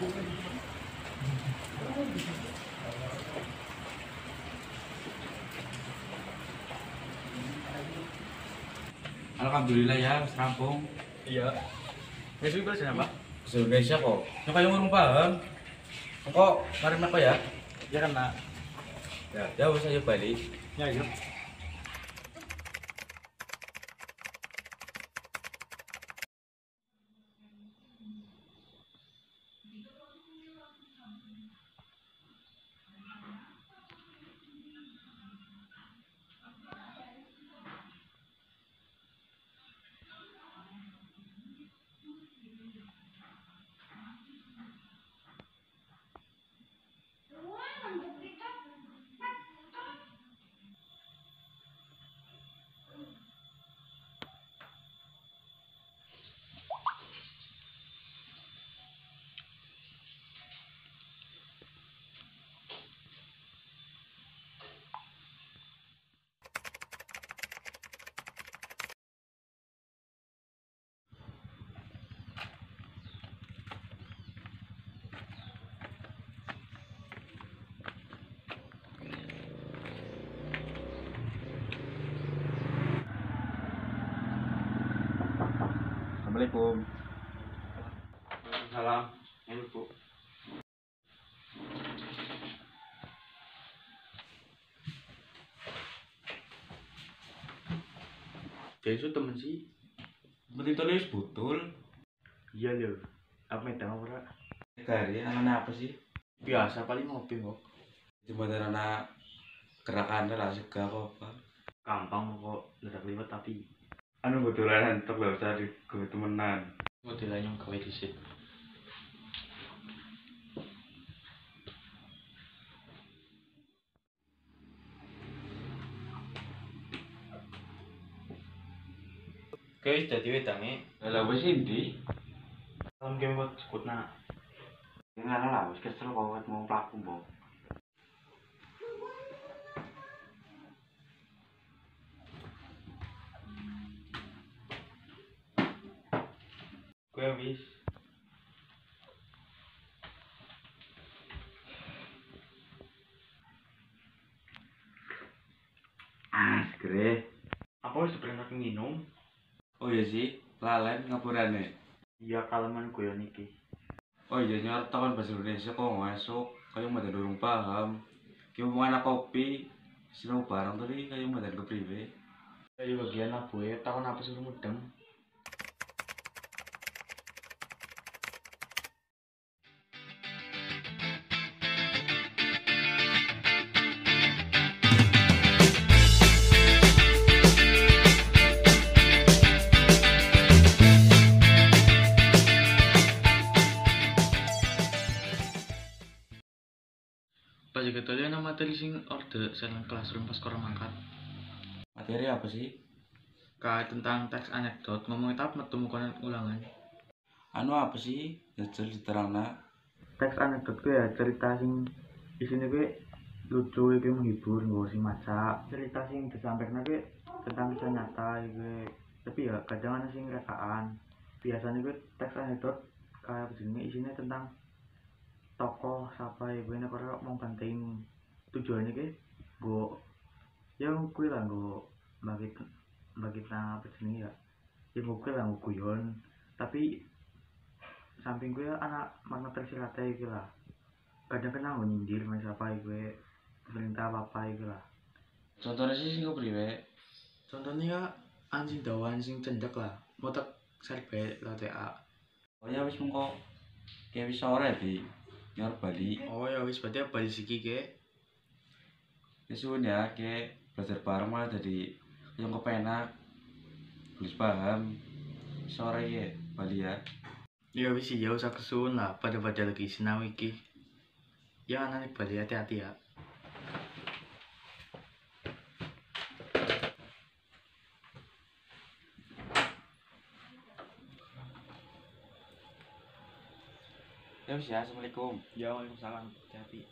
Alhamdulillah ya, rampung. Iya. Besok itu siapa? Bahasa Indonesia kok. Yang kayak ngurung paham. Kok mari apa ya? Ya kan nak. Ya, ya wis ayo balik. Ya iya. Assalamualaikum. Salam. Ini bu. Jadi itu temen sih. Penting tulis betul. Iya lho. Apa medang ora? Kari anak apa sih? Biasa paling ngopi kok. Cuma dari anak gerakan lah sega kok apa. Gampang kok ledak liwat tapi Anu betulan entuk lho usah di temenan. modelnya gawe dhisik. Oke, wis dadi wedange. Lah wis ndi? Salam game buat sekutna. Ngono lah wis kesel kok mau pelaku mbok. Kowe wis. Ah. Apa wis berangkat minum? Oh iya sih, lalen ngapurane. Iya kaleman guyon iki. Oh iya nyorto kan bahasa Indonesia kok masuk. Kayak mau durung paham. Ki mau anak kopi, sinau barang tadi kayak mau ke priwe. Ayo bagian apa ya? Takon apa suruh mudeng? Tadi ana materi sing orde silent classroom pas korang mangkat. Materi apa sih? Kait tentang teks anekdot ngomongin tahap metu mukonan ulangan. Anu apa sih? Jajal diterangna. Teks anekdot gue ya cerita sing isine gue lucu gue menghibur gue sing maca cerita sing disampaikan gue tentang kisah nyata gue tapi ya kadang ada sing rekaan biasanya gue teks anekdot kayak begini isinya tentang tokoh siapa ya gue ora mau penting. Tujuannya gue gue ya gue lah gue bagi bagi tentang apa sini ya ya gue lah gue guyon. Tapi samping gue anak makna tersiratnya gitu lah. Kadang kena nyindir mas apa gue perintah apa apa itu lah. Contohnya sih sing kepriwe contohnya ya anjing dawan sing cendak lah. Mau tak serbe lah TA oh ya wis mengko kayak wis sore di nyor Bali oh ya wis berarti di siki ke Kesuwen ya, kayak belajar bareng malah jadi yang kepenak. Tulis paham. Sore ya Bali ya. Ya wis ya usah kesun lah. Pada pada lagi sinau iki. Ya anak Bali hati-hati ya ya wis ya assalamualaikum. Ya waalaikumsalam. Hati-hati